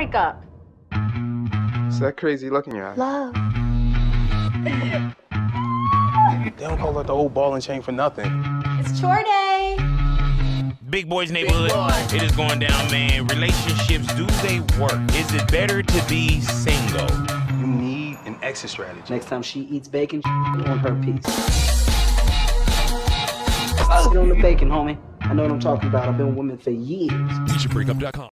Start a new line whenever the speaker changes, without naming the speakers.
break up?
It's that crazy looking your eye.
Love.
They don't call it the old ball and chain for nothing.
It's chore day.
Big Boys Neighborhood, it is going down, man. Relationships, do they work? Is it better to be single?
You need an exit strategy.
Next time she eats bacon, on her piece. Sit on the bacon, homie. I know what I'm talking about. I've been with women for years.
DJBreakup.com.